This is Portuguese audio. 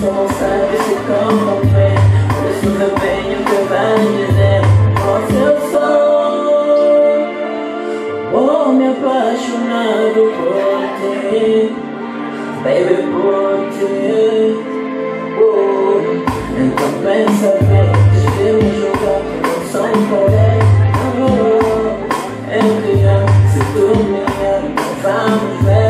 só sabe se Por isso vê bem o que vai dizer Nossa, eu sou Oh, me apaixonado por ti Baby, por ti oh, Então pensa bem julgar que não sou porém oh, Eu te amo Se tu me ama, vamos ver